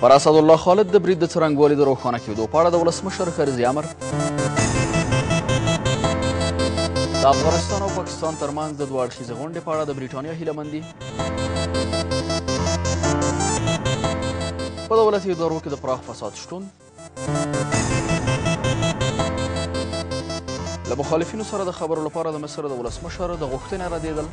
پر اسدالله خالد د برید د څرنګوالي د روښانه کېدو په اړه د ولسمشر کرزي امر د افغانستان او پاکستان ترمنځ د دوه اړخیزې غونډې په اړه د برېټانیا هیله مندي په دولتي ادارو کې د پراخ فساد شتون له مخالفینو سره د خبرو لپاره د مصر د ولسمشر د غوښتنې ردېدل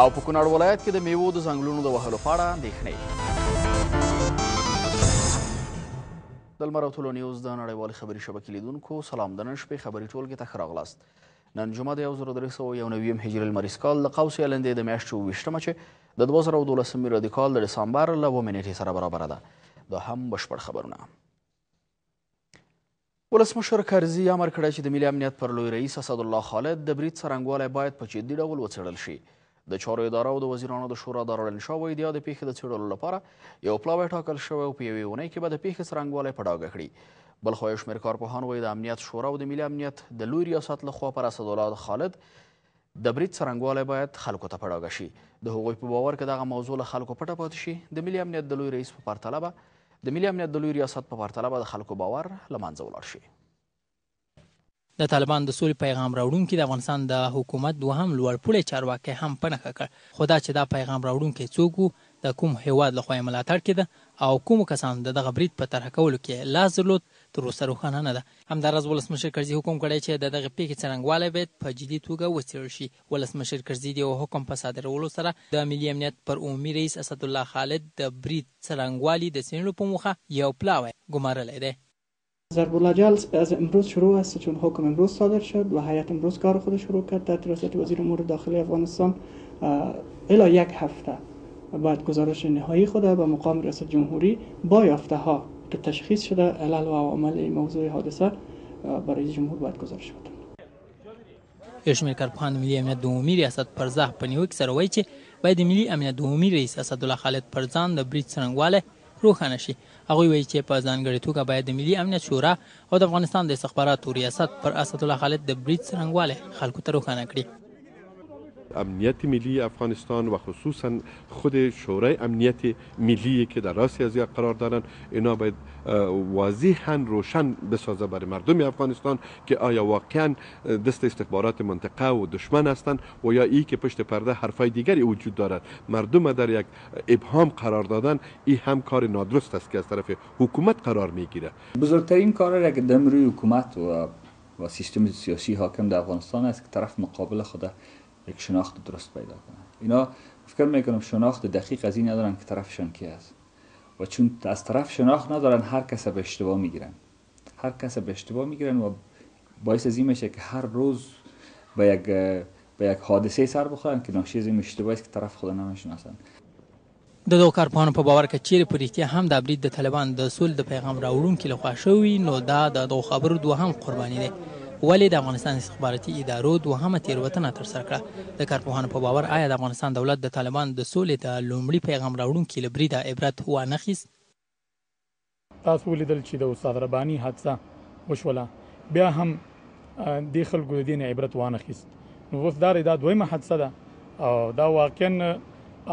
او په کونړ ولایت کې د میوو د ځنګلونو د وهلو په اړه اندېښنې د لمر او طلوع نیوز د نړیوالې خبري شبکې لیدونکو سلام د نن شپې خبري ټولګې ته ښه راغلاست نن جمعه د یو زر درې سوه او یو نویم هجري لمریز کال د قوس یلندې د میاشتې اوویشتمه چې د دوه زره او دولسم میلادي کال د ډسامبر له اوومې نېټې سره برابره ده دا هم بشپړ خبرونه ولسمشر کرزي امر کړی چې د ملي امنیت پر لوی رئیس اسدالله خالد د برید څرنګوالی باید په جدي ډول وڅېړل شي د چارو اداره او د وزیرانو د شورا دارالعین شاه وایي د یادې پېښې د څېړلو لپاره یو پلاوی ټاکل شوی او په یوې اونۍ کې به د پېښې څرنګوالی په ډاګه کړي بلخوا یو شمېر کارپوهان وایي د امنیت شورا او د ملي امنیت د لوی ریاست لخوا پر اسدالله خالد د برید څرنګوالی باید خلکو ته په ډاګه شي د هغوی په باور که دغه موضوع له خلکو پټه پاتې شي د ملي امنیت د لوی رئیس په پرتله به د ملي امنیت د لوی ریاست په پرتله به د خلکو باور له منځه ولاړ شي د طالبانو د سولې پیغام راوړونکي د افغانستان د حکومت دوهم لوړ پوړی چارواکی هم په نښه کړ، خو دا چې دا پیغام راوړونکی څوک و، د کوم هېواد له خوا یې ملاتړ کېده او کومو کسانو د دغه برید په طرحه کولو کې لاس درلود، تر اوسه روښانه نه ده. همداراز ولسمشر کرزي حکم کړی چې د دغې پېښې څرنګوالی باید په جدي توګه وڅېړل شي. ولسمشر کرزي د یوه حکم په صادرولو سره د ملي امنیت پر عمومي رئیس اسدالله خالد د برید څرنګوالي د څېړلو په موخه یو پلاوی ګمارلی دی. ضرب الله جال از امروز شروع است چون حکم امروز صادر شد و هیئت امروز کار خود شروع کرد تحت رئاسیت وزیر امور داخلی افغانستان الی یک هفته باید گزارش نهایی خود به مقام رئیس جمهوری با یافته ها که تشخیص شده علل و عوامل موضوع حادثه به رئیس جمهور باید گزارش بدن یو شمېر کارپوهان د ملي امنیت د عمومي ریاست پر ځاه په نیوکې سره وایي چې باید د ملي امنیت د عمومي رئیس اسدالله خالد پر ځان د برید څرنګوالی روښانه شي هغوی وایي چې په ځانګړې توګه باید د ملي امنیت شورا او د افغانستان د استخباراتو ریاست پر اسدالله خالد د برید څرنګوالی خلکو ته روښانه کړي. امنیت ملی افغانستان و خصوصا خود شورای امنیت ملی که در راس ازیا قرار دارند اینا باید واضیحا روشن بسازه بر مردم افغانستان که آیا واقعا دست استخبارات منطقه و دشمن هستند و یا ای که پشت پرده حرفای دیگری وجود دارد مردم در یک ابهام قرار دادن ای هم کار نادرست است که از طرف حکومت قرار می گیره. بزرگترین کار را که دم روی حکومت و سیستم سیاسی حاکم در افغانستان است که طرف مقابل خود یک شناخت درست پیدا کنند اینا فکر می کنم شناخت دقیق از این ندارند که طرفشان کی است و چون از طرف شناخت ندارند هر کس را به اشتباه می گیرند. هر کس به اشتباه میگیرن و باعث از این میشه که هر روز به یک به یک حادثه سر بخورن که ناشی از این اشتباهی است که طرف خود نمیشناسن د دغو کارپوهانو په باور که چیرې په رښتیا هم دا برید د طالبان د سولې د پیغام راوړونکي لخوا شوی نو دا د دغو خبرو دوهم قرباني دی ولې د افغانستان استخباراتي ادارو دوهمه تېروتنه ترسره کړه د کارپوهانو په باور آیا د افغانستان دولت د طالبان د سولې د لومړي پیغام راوړونکي له بریده عبرت وانخیست تاسو ولیدل چې د استاد رباني حادثه وشوله بیا هم دې خلکو د دې نه عبرت وانخیست نو اوس دا دا دویمه حادثه ده او دا واقعا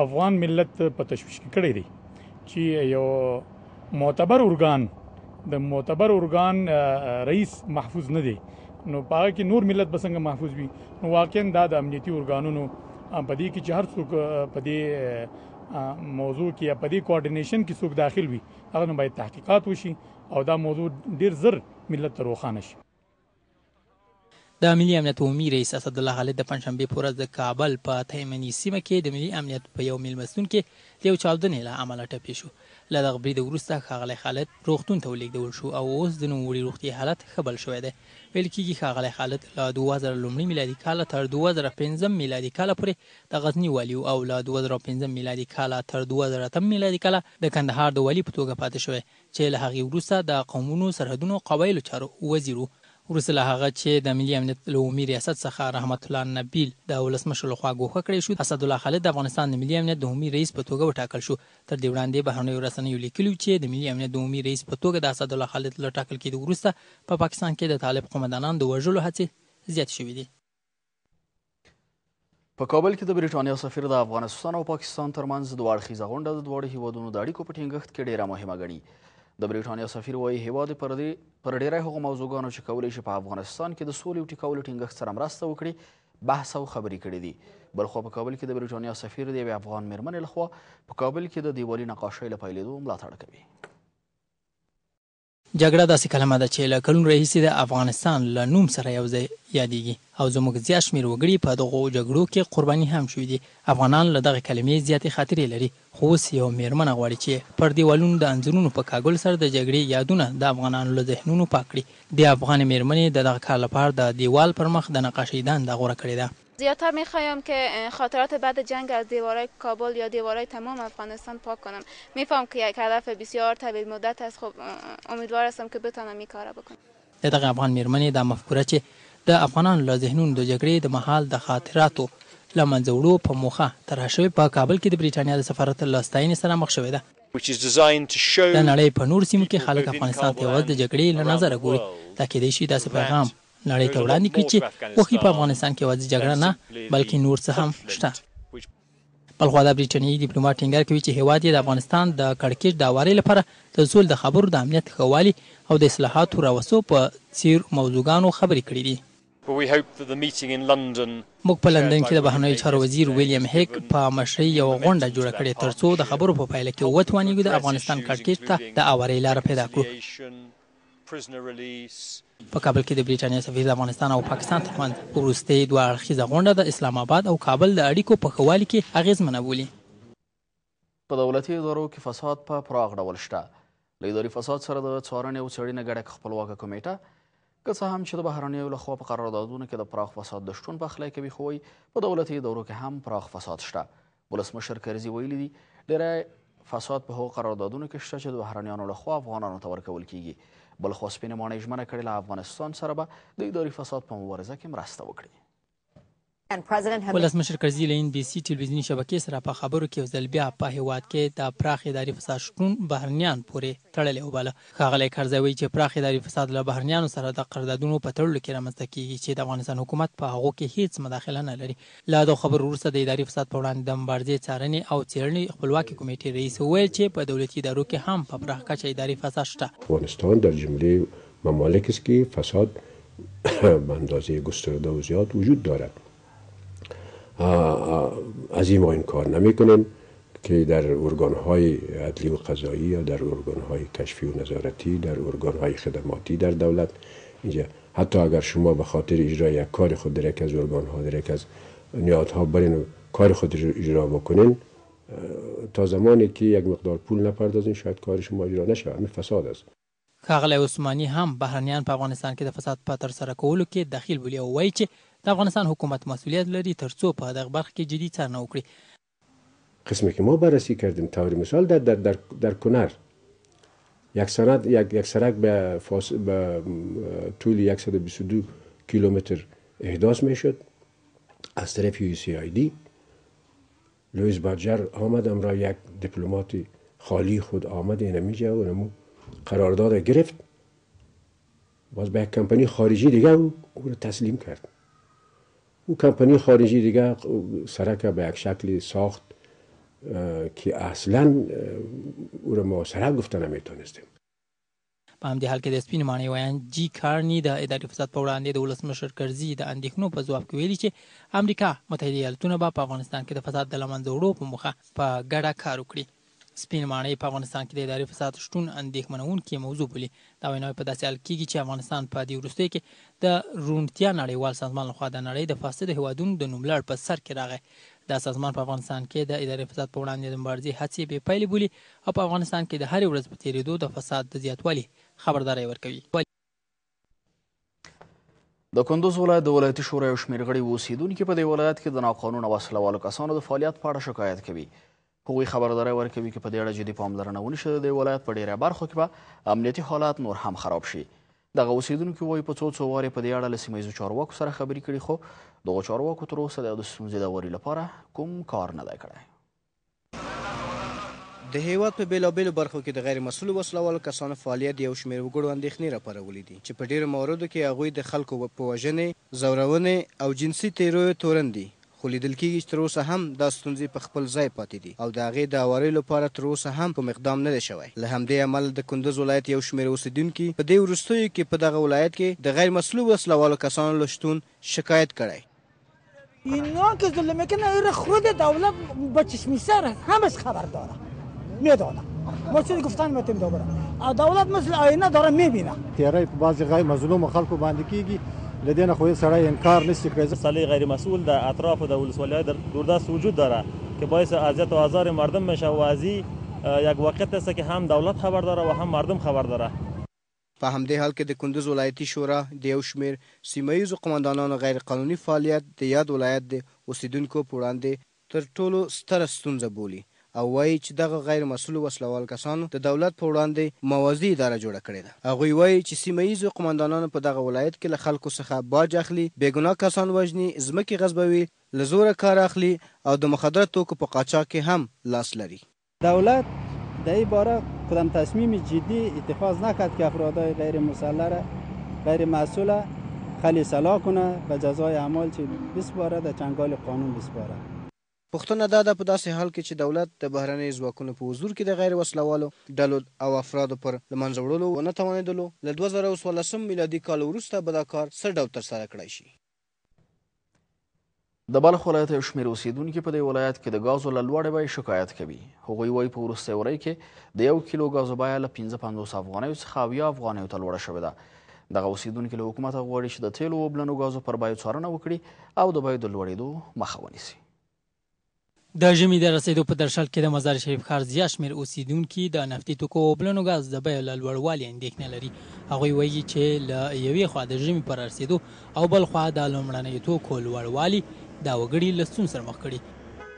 افغان ملت په تشویش کې کړی دی چې یو معتبر ارګان د معتبر ارګان رئیس محفوظ نه دی نو پاره کې نور ملت بسنګ محفوظ وي نو واقعا دا د امنیتي ارګانونو په دې کې چې هر څوک په دې موضوع کې یا په دې کوارډینیشن کې څوک داخل وي هغه نو باید تحقیقات وشي او دا موضوع ډیر زر ملت ته روښانه شي د ملي امنیت عمومي رئیس اسدالله خالد د پنجشنبې په ورځ د کابل په تیمني سیمه کې د ملي امنیت په یو میلمستون کې د یو چاودنې له امله ټپي شو. له دغه برید وروسته ښاغلی خالد روغتون ته ولېږدول شو او اوس د نوموړي روغتیايي حالت ښه بل شوی دی. ویل کېږي ښاغلی خالد له دوه زره لومړي میلادي کاله تر دوه زره پنځم میلادي کاله پورې د غزني والي او له دوه زره او پنځم میلادي کاله تر دوه زره اتم میلادي کاله د کندهار د والي په توګه پاتې شوی چې له هغې وروسته د قومونو، سرحدونو او قبایلو چارو وزیر و. وروسته له هغه چې د ملي امنیت له عمومي ریاست څخه رحمت الله نبیل د ولسمشر له خوا ګوښه کړای شو، اسدالله خالد د افغانستان د ملي امنیت د عمومي رئیس په توګه وټاکل شو. تر دې وړاندې بهرنیو رسنیو لیکلي و چې د ملي امنیت د عمومي رئیس په توګه د اسدالله خالد له ټاکل کېدو وروسته په پاکستان کې د طالب قومندانان د وژلو هڅې زیاتې شوې دي. په کابل کې د بریټانیا سفیر د افغانستان او پاکستان ترمنځ دوه اړخیزه غونډه د دواړو هیوادونو د اړیکو په ټینګښت کې ډیره مهمه ګڼي د بریټانیا سفیر وایي هیواد پر دې پر ډیری هغو موضوعګانو چې کولی شي په افغانستان کې د سولې او ټیکولو ټینګښت سره مرسته وکړي بحث او خبرې کړې دي بلخوا په کابل کې د بریټانیا سفیر د یوې افغان میرمنې لخوا په کابل کې د دیوالي نقاشۍ له پیلېدو ملاتړ کوي جګړه داسې کلمه ده چې له کلونو راهیسې د افغانستان له نوم سره یو ځای یادېږي او زموږ زیات شمېر وګړي په دغو جګړو کې قرباني هم شوي دي. افغانان له دغې کلمې زیاتې خاطرې لري، خو اوس یوه مېرمنه غواړي چې پر دېوالونو د انځورونو په کاږلو سره د جګړې یادونه د افغانانو له ذهنونو پاک کړي. دې افغانې مېرمنې د دغه کار لپاره د دېوال پر مخ د نقاشۍ دنده غوره کړې ده. زیاتر می خوایم که خاطرات بعد جنگ از دیوارای کابل یا دیوارای تمام افغانستان پاک کنم. می فهم که یک هدف بسیار طویل مدت است خب امیدوار هستم که بتوانم این کار بکنم. د دغې افغان مېرمنې دا مفکوره چې د افغانانو له ذهنونو د جګړې د مهال د خاطراتو له منځه وړو په موخه طرح شوې، په کابل کې د بریټانیا د سفارت له ستاینې سره مخ شوې ده. د نړۍ په نورو سیمو کې خلک افغانستان ته یوازې د جګړې له نظره ګوري. دا کېدای شي داسې پیغام نړۍ ته وړاندې کړي چې خوښي په افغانستان کې یوازې جګړه نه بلکې نور څه هم شته. بلخوا دا بریټانیايي دیپلوماټ ټینګار کوي چې هېواد یې د افغانستان د کړکېچ د هوارۍ لپاره د سولې د خبرو، د امنیت ښه والي او د اصلاحاتو راوستو په څېر موضوعګانو خبرې کړې دي. موږ په لندن کې د بهرنیو چارو وزیر ویلیم هیګ په مشرۍ یوه غونډه جوړه کړې ترڅو د خبرو په پایله کې وتوانیږو د افغانستان کړکېچ ته د هوارۍ لاره پیدا کړو. په کابل کې د بریټانیا سفیر د افغانستان او پاکستان ترمنځ وروستۍ دوه اړخیزه غونډه د اسلام اباد او کابل د اړیکو په ښه والي کې اغېزمنه بولي. په دولتي ادارو کې فساد په پراخ ډول شته. له اداري فساد سره د څارنې او څېړنې ګډه خپلواکه کمېټه که څه هم چې د بهرنیو لخوا په قراردادونو کې د پراخ فساد د شتون پخلی کوي خو وایي په دولتي ادارو کې هم پراخ فساد شته. ولسمشر کرزي ویلي دي، ډېری فساد په هغو قراردادونو کې شته چې د بهرنیانو له خوا افغانانو ته ورکول کېږي. بل خوا سپینې ماڼۍ ژمنه کړې له افغانستان سره به د اداري فساد په مبارزه کې مرسته وکړي. ولسمشر کرزي له ان بي سي ټلویزیوني شبکې سره په خبرو کې یو ځل بیا په هېواد کې د پراخ اداري فساد شتون بهرنیان پورې تړلی وباله. ښاغلی کرزی وایي چې پراخ اداري فساد له بهرنیانو سره د قراردادونو په تړلو کې رامنځته کېږي چې د افغانستان حکومت په هغو کې هېڅ مداخله نه لري. له دغو خبرو وروسته د اداري فساد په وړاندې د مبارزې څارنې او څېړنې خپلواکې کمېټې رئیس وویل چې په دولتي ادارو کې هم په پراخه کچه اداري فساد شته. افغانستان در جمله ممالک است که فساد به اندازه گسترده و زیاد وجود دارد ازی ما انکار نمی کنیم که در ارگان های عدلی و قضایی یا در ارگان های کشفی و نظارتی در ارگان های خدماتی در دولت اینجا حتی اگر شما به خاطر اجرای یک کار خود در یک از ارگان ها در یک از نهاد ها برین و کار خود را اجرا بکنین تا زمانی که یک مقدار پول نپردازین شاید کار شما اجرا نشود همین فساد است. ښاغلی عثماني هم بهرنیان په افغانستان کې د فساد په ترسره کولو کې دخیل بولي او وایي چې د افغانستان حکومت مسولیت لري ترڅو په دغه برخه کې جدي څارنه وکړي. قسمی که ما بررسی کردیم طور مثال در در در در کنر یک سند یک یک سرک به فاس به طول 122 کیلومتر احداث میشد از طرف یو سی آی دی لویس بادجر آمد امرا یک دیپلمات خالی خود آمد اینمی جا و نمو قرارداد گرفت باز به یک کمپانی خارجی دیگه او رو تسلیم کرد او کمپنی خارجی دیگه سرک به یک شکلی ساخت که اصلا او را ما سرک گفته نمی توانستیم. په همدې حال کې د سپینې ماڼۍ ویاند جي کارني د اداري فساد په وړاندې د ولسمشر کرزي د اندېښنو په ځواب کې ویلي چې امریکا متحده ایالتونه به په افغانستان کې د فساد د له منځه وړو په موخه په ګډه کار وکړي. سپین ماڼۍ په افغانستان کې د اداري فساد شتون اندېښمنوونکې موضوع بولي. دا ویناوې په داسې حال کېږي چې افغانستان په دې وروستیو کې د روڼتیا نړیوال سازمان لخوا د نړۍ د فاسدو هېوادونو د نوملړ په سر کې راغی. دا سازمان په افغانستان کې د اداري فساد په وړاندې د مبارزې هڅې بې پایلې بولي او په افغانستان کې د هرې ورځې په تېرېدو د فساد د زیاتوالي خبرداری ورکوي. د کندوز ولایت د ولایتي شورا یو شمېر غړي اوسېدونکي په دې ولایت کې د ناقانونه وسله والو کسانو د فعالیت په اړه شکایت کوي هغوی خبرداری ورکوي که په دې اړه جدي پاملرنه ونه شي د دې ولایت په ډېری برخو کې به امنیتي حالات نور هم خراب شي دغه اوسېدونکي وایي په څو څو وارې په دې اړه له سیمه ییزو چارواکو سره خبرې کړي خو دغو چارواکو تر اوسه د یادو ستونزې د اوري لپاره کوم کار نه دی کړی د هېواد په بېلابېلو برخو کې د غیر مسؤلو وسله والو کسانو فعالیت د یو شمېر وګړو اندېښنې راپارولي دي چې په ډېرو مواردو کې هغوی د خلکو په وژنې، ځورونې او جنسي تېریو تورن دي، خو لیدل کېږي چې تر اوسه هم دا ستونزې په خپل ځای پاتې دي او د هغې د هواریو لپاره تر اوسه هم کوم اقدام نه دی شوی. له همدې امله د کندز ولایت یو شمېر اوسېدونکي په دې وروستیو کې په دغه ولایت کې د غیر مسؤلو وسله والو کسانو له شتون شکایت کړی. اینا که ظلم میکنه ایره خود دولت با چشمی سر همش خبر داره میدانه ما چیزی گفتن میتیم دوباره دولت مثل آینه داره میبینه تیاره په بعضی غیر مظلوم خلکو باندې کیږي لدینه خو سړی انکار نشي کړی سلی غیر مسئول د اطراف د ولسوالۍ در دوردست وجود داره که باعث اذیت و آزار مردم میشه و از یک واقعیت است که هم دولت خبر داره و هم مردم خبر داره په همدې حال کې د کندز ولایتي شورا د یو شمېر سیمه ییزو قوماندانانو غیر قانوني فعالیت د یاد ولایت د اوسېدونکو په وړاندې تر ټولو ستره ستونزه بولي او وايي چې دغه غیر مسؤلو وسله وال کسانو د دولت په وړاندې موازي اداره جوړه کړې ده. هغوی وايي چې سیمه ییزو قوماندانانو په دغه ولایت کې له خلکو څخه باج اخلي، بې ګناه کسان وژني، ځمکې غصبوي، له زوره کار اخلي او د مخدره توکو په قاچاق کې هم لاس لري. دولت در این باره کدام تصمیم جدی اتخاذ نکرد که افرادای غیر مسلح را غیر مسئول خلی سلاح کند و جزای اعمال چه بسپارد و چنگال قانون بسپارد. پوښتنه دا ده په داسې حال کې چې دولت د بهرنیو ځواکونو په حضور کې د غیر وسله والو ډلو او افرادو پر له منځه وړلو ونه توانیدلو له دوه زره او څوارلس میلادي کال وروسته به دا کار څه ډو ترسره کړای شي؟ د بلخ ولایت یو شمېر اوسېدونکي په دې ولایت کې د ګازو له لوړې بیې شکایت کوي هغوی وایي په وروستۍ ورۍ کې د یو کیلو ګازو بیه له پنځه پنځوس افغانیو څخه اویا افغانیو ته لوړه شوې ده دغه اوسېدونکي له حکومته غواړي چې د تیلو او بلنو ګازو پر بیو څارنه وکړي او د بیو د لوړېدو مخه ونیسي د ژمي د رسېدو په درشل کې د مزار شریف ښار زیات شمېر اوسېدونکي د نفتي توکو او بلنو ګاز د بیو له لوړوالي اندېښنه لري. هغوی وایي چې له یوې خوا د ژمي په رارسېدو او بل خوا د لومړنیو توکو لوړوالي دا وګړي له ستونزو سره مخ کړي.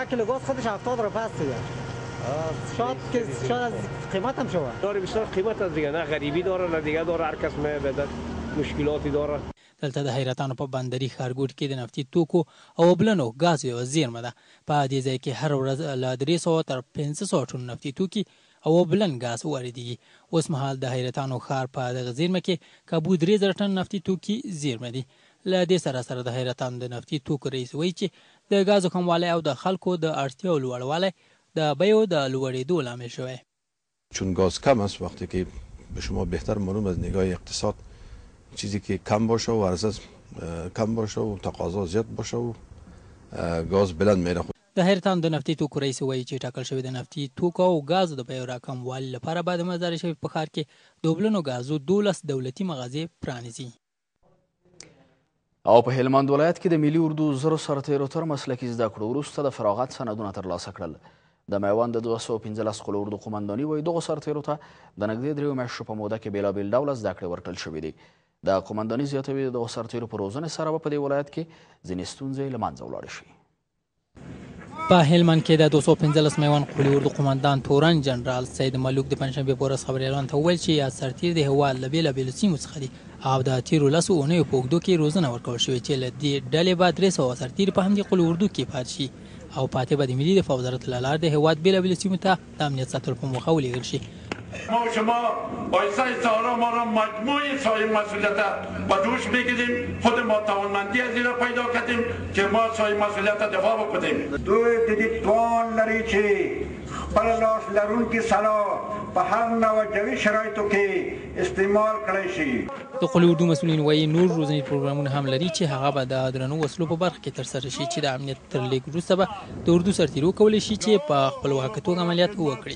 کیلو ګاز خودش 70 روپیه است دیگه شاید که شاید از قیمت هم شود داره بیشتر قیمت است دیگه نه غریبی داره نه دیگه داره هر کس میبدد مشکلاتی داره. دلته د حیرتان په بندري ښارګوټي کې د نفتي توکو او اوبلنو ګازو یوه زېرمه ده. په دې ځای کې هره ورځ له درې سوه تر پنځه سوه ټنو نفتي توکي او اوبلن ګاز واردېږي. اوسمهال د حیرتانو ښار په دغه زېرمه کې کابو درې زره ټن نفتي توکي زېرمه دي. له دې سره سره د حیرتان د نفتي توکو رئیس وایي چې د ګازو کموالی او د خلکو د اړتیاو لوړوالی د بیو د لوړېدو لامل شوی. چون گاز کم است وقتی که به شما بهتر معلوم از نگاه اقتصاد چیزی که کم باشه و ارزش کم باشه و تقاضا زیاد باشه و گاز بلند میره خو. د حیرتان د نفتي توکو رئیس وایي چې ټاکل شوې د نفتي توکو او ګازو د بیو راکم والي لپاره به د مزارشریف په ښار کې د اوبلنو ګازو دولس دولتي مغازې پرانیزي. او په هلمند ولایت کې د ملي اردو زرو سرتیرو تر مسلکي زده کړو وروسته د فراغت سندونه ترلاسه کړل د میوند د دوه سوه پنځلس قول اردو قومنداني وایي دغو سرتیرو ته د نږدې دریو میاشتو په موده کې بېلابېل ډوله زده کړې ورکړل شوې دي د قومنداني زیاتوي د دغو سرتیرو په روزنې سره به په دې ولایت کې ځینې ستونزې له منځه ولاړې شي په هلمند کې د 215 میوان قولي اردو قوماندان تورن جنرال سید ملوک د پنځشنبې په ورځ خبریالانو ته وویل چې یاد سرتیر د هېواد له بېلابېلو سیمو څخه دي او د تیرو لسو اونیو په اوږدو کې روزنه ورکول شوې چې له دې ډلې به درې سوه سرتیري په همدې قولي اردو کې پاتې شي او پاتې به د ملي دفاع وزارت له لارې د هېواد بېلابېلو سیمو ته د امنیت ساتلو په موخه ولیږل شي. ما و شما آیسای سارا ما را مجموعی سای مسئولیتا به دوش بگیریم خود ما توانمندی از ایرا پیدا کردیم که ما سای مسئولیتا دفاع بکدیم. دوی د دې توان لري چې خپل لاس لرونکي سلا په هر نوع جوي شرایطو کې استعمال کړای شي. د قول اردو مسئولین وایي نور روزنیز پروګرامونه هم لري چې هغه به د درنو وسلو په برخه کې ترسره شي چې د امنیت تر لېږد وروسته به د اردو سرتېري وکولای شي چې په خپلواکه توګه عملیات وکړي.